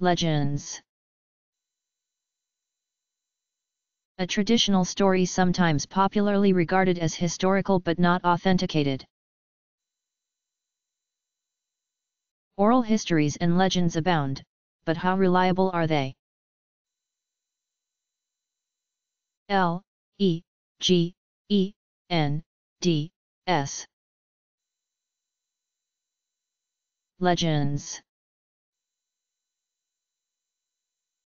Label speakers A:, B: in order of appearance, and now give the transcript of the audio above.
A: Legends A traditional story sometimes popularly regarded as historical but not authenticated. Oral histories and legends abound, but how reliable are they? L E G E N D S Legends